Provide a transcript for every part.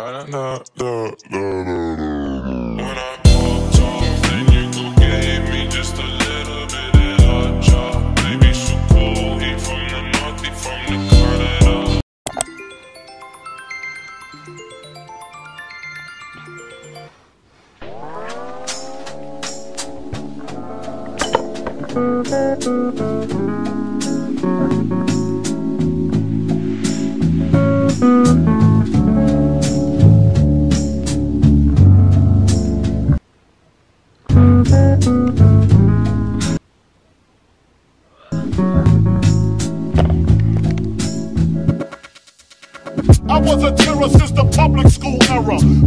Da, da, da. When I walked off, you gave me just a little bit of. Baby, from the from the Canada. I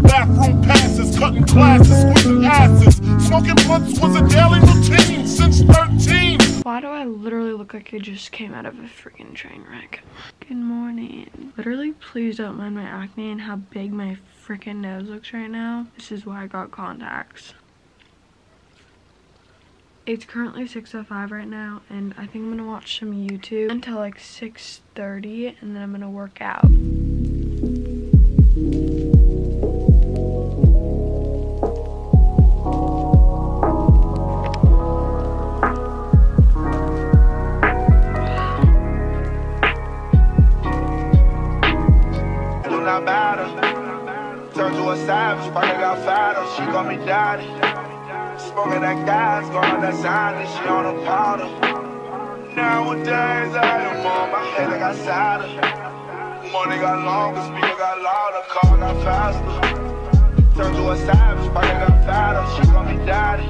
Bathroom passes, cutting classes, squeezing asses. Smoking blunts was a daily routine since 13. Why do I literally look like I just came out of a freaking train wreck? Good morning. Literally, please don't mind my acne and how big my freaking nose looks right now. This is why I got contacts. It's currently 6.05 right now and I think I'm gonna watch some YouTube until like 6.30 and then I'm gonna work out. Got fatter. She call me daddy. Smoking that gas, going that sign, and she on a powder. Nowadays, I am on my head, I got sadder. Money got longer, speaker got louder, car got faster. Turned to a savage, probably got fatter. She call me daddy.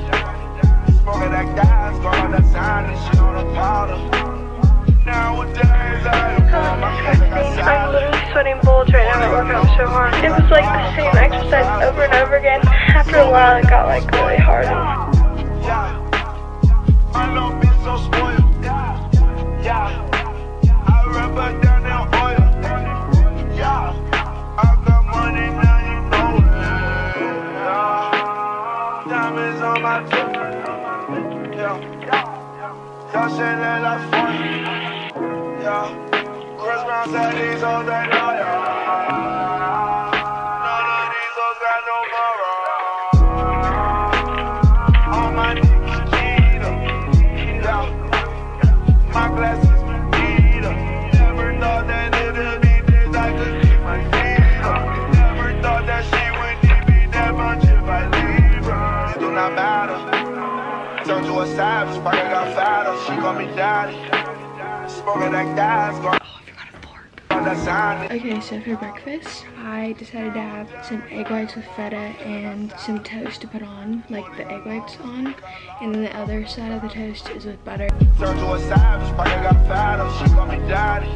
Smoking that gas, going that sign, and she on a powder. Nowadays, I am on my head, I I'm sadder. literally sweating bullets right now. I work out so hard. It was like the same exercise over and over again. After a while, it got like really hard. Yeah. Diamonds on. All my niggas. My glasses. Never thought that it'd. I could my. Never thought that she would need me that much if I. It do not matter. Turned to a savage, probably got fatter. She call me daddy. Smoking like that gas, going Okay, so for breakfast, I decided to have some egg whites with feta and some toast to put on, like the egg whites on. And then the other side of the toast is with butter. Turned to a savage, probably got fatter. She call me daddy.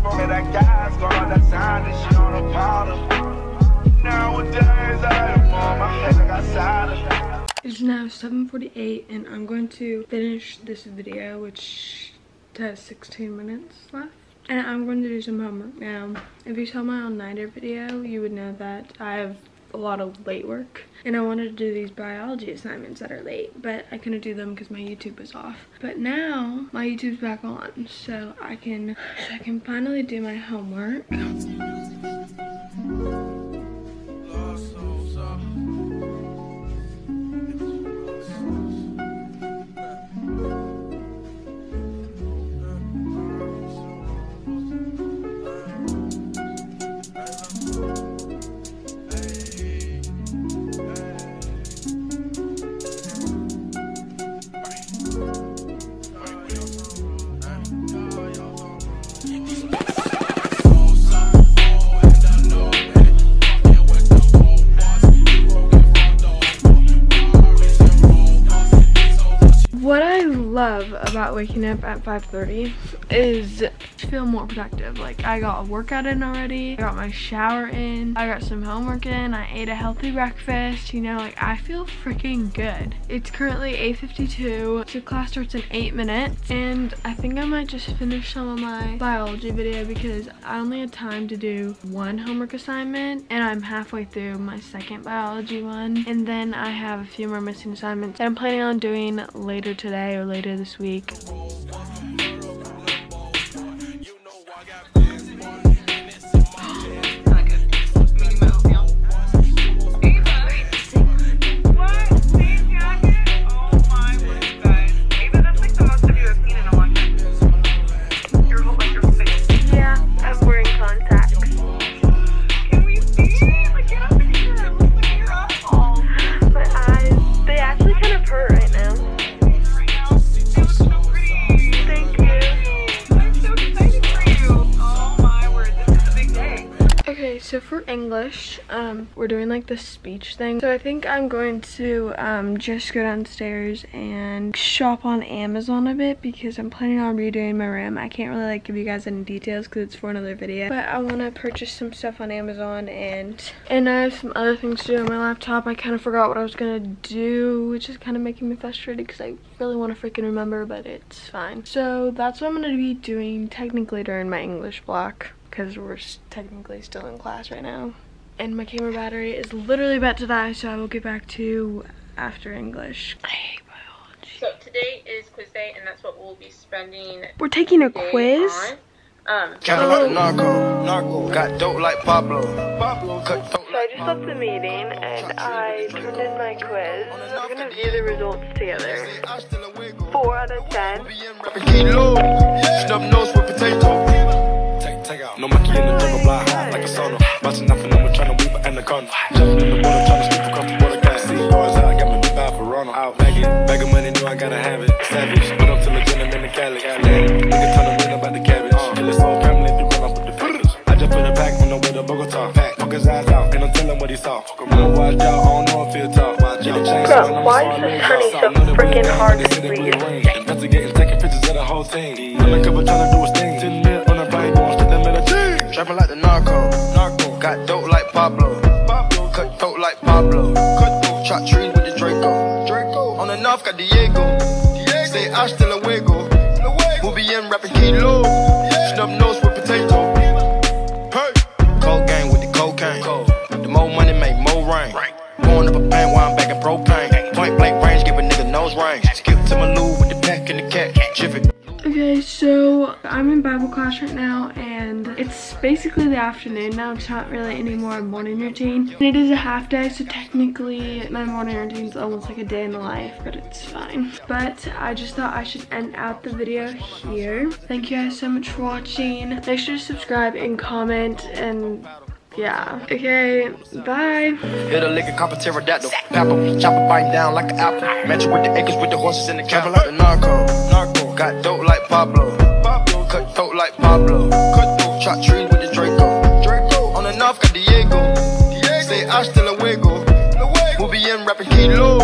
Smoking that gas, going on that sign, and she on a powder. Nowadays, I am on my head, I got sadder. It's now 7.48 and I'm going to finish this video, which has 16 minutes left. And I'm going to do some homework now. If you saw my all-nighter video, you would know that I have a lot of late work. And I wanted to do these biology assignments that are late, but I couldn't do them because my YouTube was off. But now, my YouTube's back on, so I can, I can finally do my homework. What I love about waking up at 5.30 is feel more productive. Like I got a workout in already, I got my shower in, I got some homework in, I ate a healthy breakfast, you know, like I feel freaking good. It's currently 8.52, so class starts in 8 minutes, and I think I might just finish some of my biology video because I only had time to do one homework assignment, and I'm halfway through my second biology one, and then I have a few more missing assignments that I'm planning on doing later today or later this week. For English, um, we're doing like the speech thing. So I think I'm going to um, just go downstairs and shop on Amazon a bit because I'm planning on redoing my room. I can't really like give you guys any details because it's for another video. But I want to purchase some stuff on Amazon and and I have some other things to do on my laptop. I kind of forgot what I was going to do, which is kind of making me frustrated because I really want to freaking remember, but it's fine. So that's what I'm going to be doing technically during my English block because we're technically still in class right now. And my camera battery is literally about to die, so I will get back to after English. I hate biology. So today is quiz day, and that's what we'll be spending. We're taking a quiz. On. Um, Kind of like the narco, narco. Got dope like Pablo, Pablo. Cut dope So I just left the meeting and I turned in my quiz. We're gonna view the results together. Four out of ten. His eyes out, and I'm telling what he saw. I'ma watch out, I don't know if he'll talk. Get a chain, Bro, why is this make turning so Know that we freaking hard to said read? Investigating, taking pictures of the whole thing. Undercover trying to do his thing. Ten mil on a bike, going straight to Medellin. Trapping like the narco, narco. Got dope like Pablo, Pablo. Cut throat like Pablo, cut throat. Chop trees with the Draco, Draco. On the north got Diego, Diego. Say hasta luego, luego. Movie and rapping kilo, I'm in Bible class right now and it's basically the afternoon now. It's not really any more morning routine. And it is a half day, so technically my morning routine is almost like a day in the life, but it's fine. But I just thought I should end out the video here. Thank you guys so much for watching. Make sure to subscribe and comment and yeah. Okay, bye. Hit a lick and cop a pterodactyl. Papa, chopper biting down like an apple. Match it with the acres with the horses in the cattle. narco, narco. Got dope like Pablo, Pablo. Cut throat like Pablo, cut throat. Chop trees with the Draco, Draco. On the north got Diego, Diego. Say hasta luego, luego. Movie and rapping kilo,